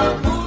Oh,